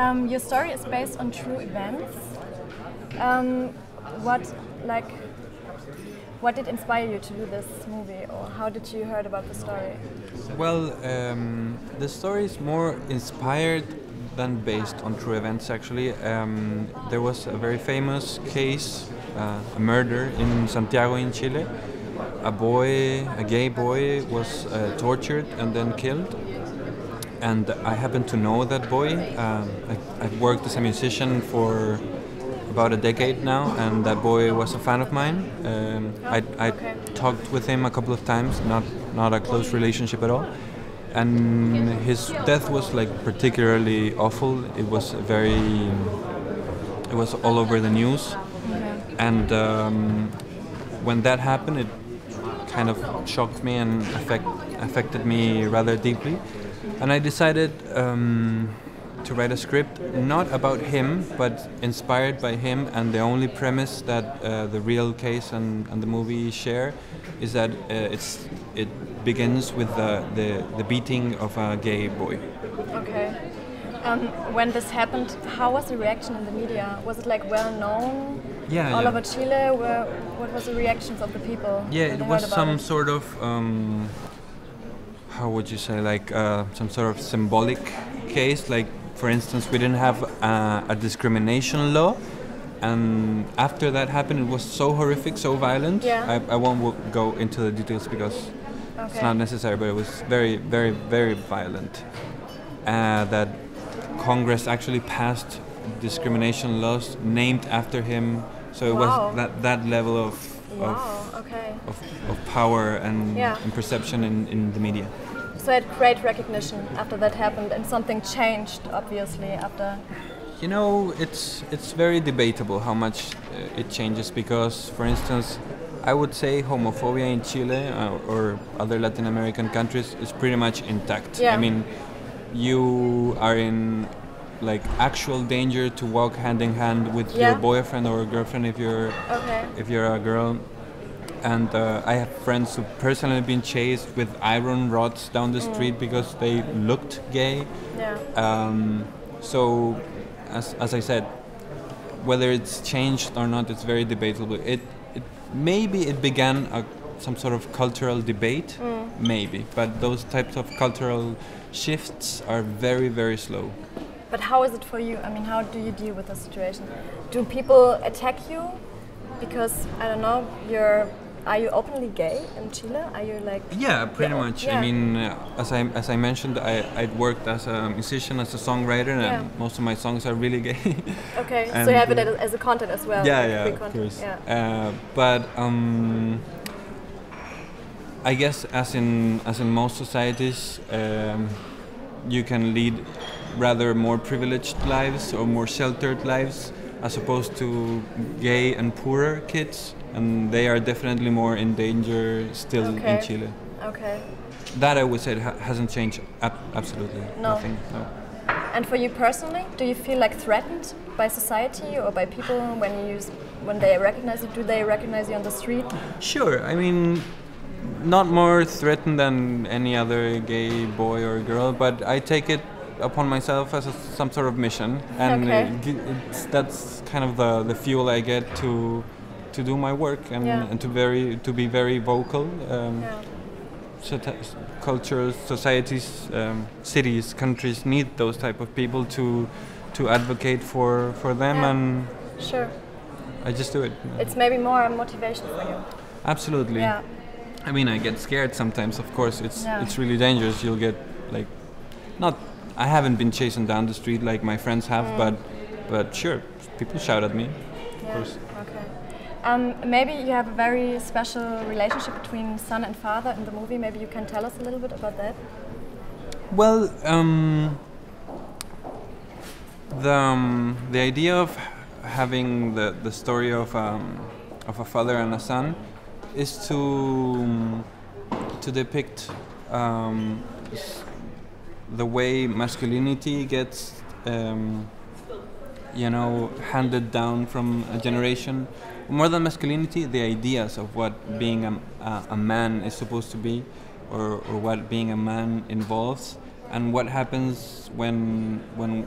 Um, your story is based on true events. Um, what like what did inspire you to do this movie, or how did you heard about the story? Well, um, the story is more inspired than based on true events. Actually, um, there was a very famous case, uh, a murder in Santiago, in Chile. A boy, a gay boy, was uh, tortured and then killed. And I happen to know that boy. Um, I, I've worked as a musician for about a decade now, and that boy was a fan of mine. Um, I, I talked with him a couple of times, not not a close relationship at all. And his death was like particularly awful. It was very, it was all over the news. And um, when that happened, it kind of shocked me and affect, affected me rather deeply. And I decided um, to write a script not about him, but inspired by him. And the only premise that uh, the real case and, and the movie share is that uh, it's it begins with the, the, the beating of a gay boy. Okay. Um, when this happened, how was the reaction in the media? Was it like well known Yeah, all yeah. over Chile? Where, what was the reactions of the people? Yeah, it was some it? sort of um, how would you say like uh, some sort of symbolic case. Like for instance, we didn't have uh, a discrimination law, and after that happened, it was so horrific, so violent. Yeah. I, I won't go into the details because it's not necessary, but it was very, very, very violent. Uh, that Congress actually passed discrimination laws named after him. So it Wow. was that that level of of Wow. Okay. of, of power and, Yeah. and perception in, in the media. So I had great recognition after that happened, and something changed obviously after. You know, it's it's very debatable how much uh, it changes because, for instance, I would say homophobia in Chile uh, or other Latin American countries is pretty much intact. Yeah. I mean, you are in like actual danger to walk hand in hand with Yeah. your boyfriend or girlfriend if you're Okay. if you're a girl. And uh, I have friends who personally been chased with iron rods down the street because they looked gay. Yeah. Um, so, as, as I said, whether it's changed or not, it's very debatable. It, it maybe it began a, some sort of cultural debate, maybe, but those types of cultural shifts are very very slow. But how is it for you? I mean, how do you deal with the situation? Do people attack you because I don't know? You're are you openly gay in Chile? Are you like Yeah, pretty Yeah, much. yeah. I mean, uh, as I as I mentioned, I I'd worked as a musician, as a songwriter, Yeah. and most of my songs are really gay. okay? so you have it uh, as, a content as well. yeah, like yeah, of course. Yeah. Uh, but um, I guess, as in as in most societies, um, you can lead rather more privileged lives or more sheltered lives, as opposed to gay and poorer kids, and they are definitely more in danger still Okay. in Chile. Okay. That I would say ha- hasn't changed. Ab- absolutely No. nothing. No. And for you personally, do you feel like threatened by society or by people when you use, when they recognize you? Do they recognize you on the street? Sure. I mean, not more threatened than any other gay boy or girl, but I take it upon myself as a, some sort of mission, and Okay. uh, gi- it's, that's kind of the, the fuel I get to to do my work and, Yeah. and to very to be very vocal. Um, Yeah. sota- cultures, societies, um, cities, countries need those type of people to to advocate for for them, Yeah. and Sure. I just do it. It's maybe more a motivation for you. Absolutely. Yeah. I mean, I get scared sometimes. Of course, it's Yeah. it's really dangerous. You'll get like, not. I haven't been chasing down the street like my friends have, Mm. but but sure, people shout at me. Yeah. course. Okay. Um, maybe you have a very special relationship between son and father in the movie. Maybe you can tell us a little bit about that. Well, um, the um, the idea of having the the story of um, of a father and a son is to um, to depict um, the way masculinity gets um, you know handed down from a generation more than masculinity the ideas of what being a, a, a man is supposed to be or, or what being a man involves and what happens when when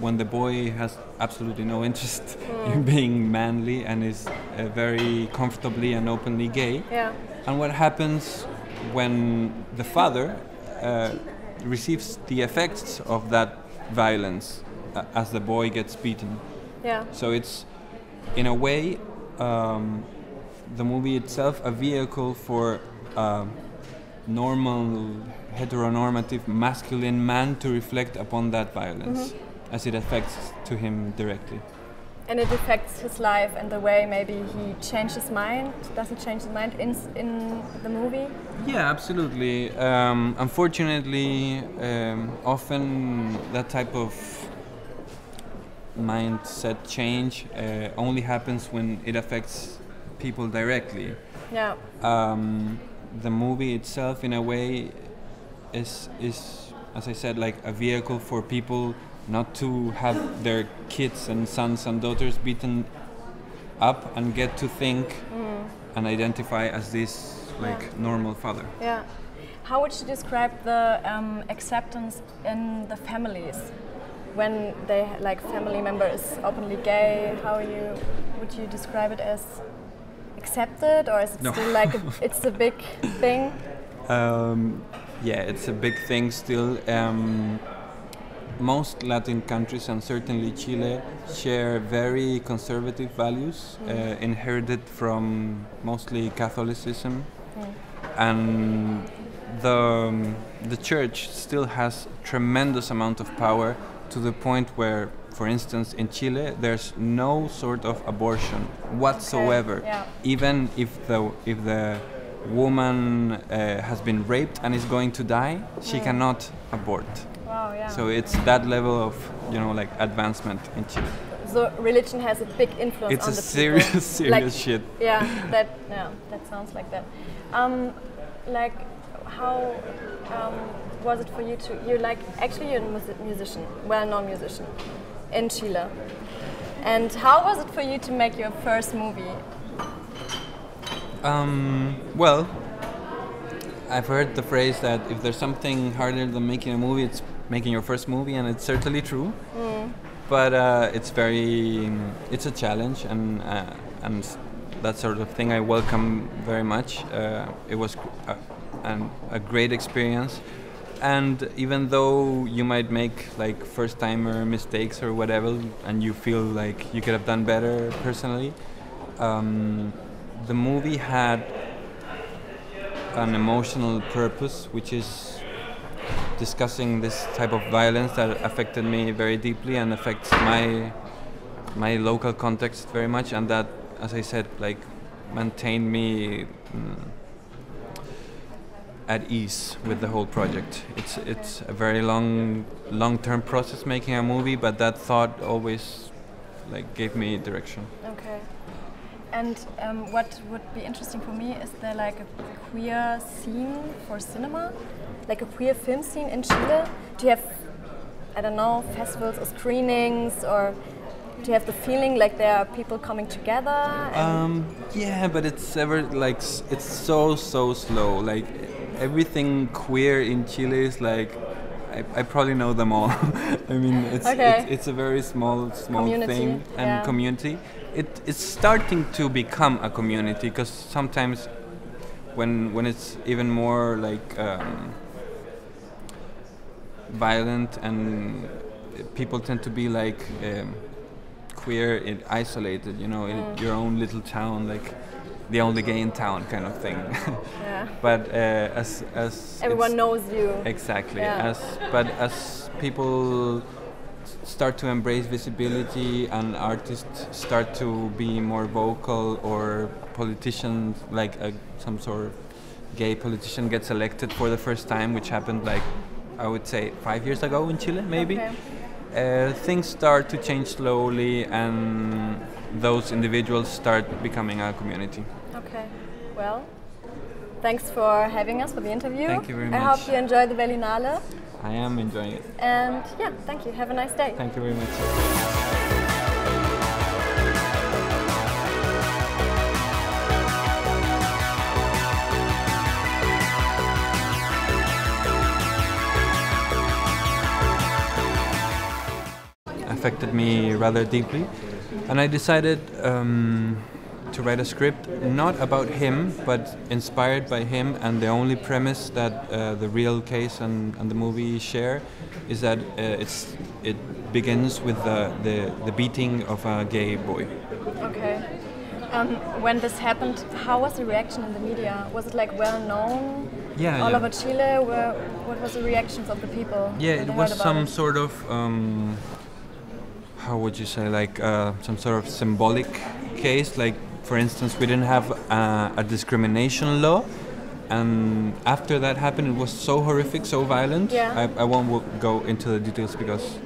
when the boy has absolutely no interest in being manly and is uh, very comfortably and openly gay, Yeah. and what happens when the father uh, receives the effects of that violence uh, as the boy gets beaten. Yeah. So it's, in a way, um, the movie itself a vehicle for a normal, heteronormative, masculine man to reflect upon that violence as it affects to him directly. And it affects his life and the way maybe he changed his mind. Does he change his mind in in the movie? Yeah, absolutely. Um, unfortunately, um, often that type of mindset change uh, only happens when it affects people directly. Yeah. um, the movie itself in a way is is as I said like a vehicle for people not to have their kids and sons and daughters beaten up and get to think and identify as this like normal father. Yeah. How would you describe the um, acceptance in the families when they like family member is openly gay? How you would you describe it as accepted or is it No. still like a, it's a big thing? Um, yeah, it's a big thing still. Um, most Latin countries and certainly Chile share very conservative values uh, inherited from mostly Catholicism, and the um, the church still has tremendous amount of power to the point where, for instance, in Chile, there's no sort of abortion whatsoever, yeah. even if the if the woman uh, has been raped and is going to die, she cannot abort. Wow, yeah. So it's that level of you know like advancement in Chile. So religion has a big influence It's on a the serious, people. serious like, shit. Yeah, that yeah, that sounds like that. Um, like, how um, was it for you to? You like actually you're a mus- musician, well-known musician in Chile. And how was it for you to make your first movie? Um, well, I've heard the phrase that if there's something harder than making a movie, it's making your first movie, and it's certainly true. But uh, it's very, it's a challenge, and uh, and that sort of thing I welcome very much. Uh, it was a, an, a great experience, and even though you might make like first timer mistakes or whatever, and you feel like you could have done better personally, um, the movie had an emotional purpose, which is discussing this type of violence that affected me very deeply and affects my my local context very much, and that, as I said, like maintained me mm, at ease with the whole project. It's it's a very long long term process making a movie, but that thought always like gave me direction. Okay. And um, what would be interesting for me is there like a queer scene for cinema, like a queer film scene in Chile? Do you have, I don't know, festivals or screenings, or do you have the feeling like there are people coming together? Um, yeah, but it's ever like it's so so slow. Like everything queer in Chile is like I, I probably know them all. I mean, it's, Okay. it's it's a very small small Community, thing and yeah. community. It it's starting to become a community because sometimes when when it's even more like um, violent and people tend to be like um, queer and isolated, you know, in your own little town, like the only gay in town kind of thing. yeah. but uh, as as Everyone knows you. exactly Yeah. as but as people start to embrace visibility and artists start to be more vocal or politicians like a, some sort of gay politician gets elected for the first time which happened like i would say five years ago in chile maybe Okay. uh, things start to change slowly and those individuals start becoming a community Okay. Well, thanks for having us for the interview. Thank you very I much. hope you enjoy the Berlinale. I am enjoying it. And yeah, thank you. Have a nice day. Thank you very much. affected me rather deeply. And I decided um, to write a script not about him, but inspired by him. And the only premise that uh, the real case and, and the movie share is that uh, it's it begins with the, the the beating of a gay boy. Okay. Um, when this happened, how was the reaction in the media? Was it like well known Yeah, all yeah. over Chile? Where, what was the reactions of the people? Yeah, it was some it? sort of um, how would you say like uh, some sort of symbolic case. Like for instance, we didn't have uh, a discrimination law, and after that happened, it was so horrific, so violent. Yeah. I, I won't go into the details because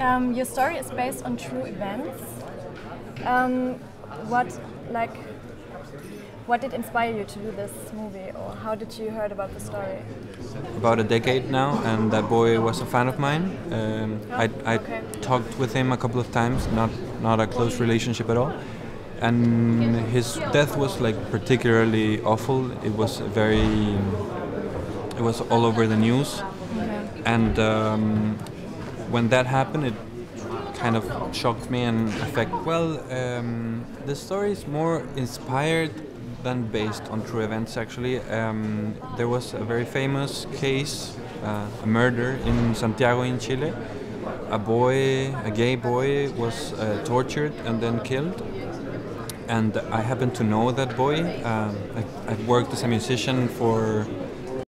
um, your story is based on true events. Um, what, like, what did inspire you to do this movie, or how did you heard about the story? about a decade now, and that boy was a fan of mine. Um, I, I okay. talked with him a couple of times, not not a close relationship at all. And his death was like particularly awful. It was very, it was all over the news, and um, when that happened, it kind of shocked me and affect. Well, um, the story is more inspired than based on true events. Actually, um, there was a very famous case, uh, a murder in Santiago, in Chile. A boy, a gay boy, was uh, tortured and then killed. And I happen to know that boy. Um, I, I've worked as a musician for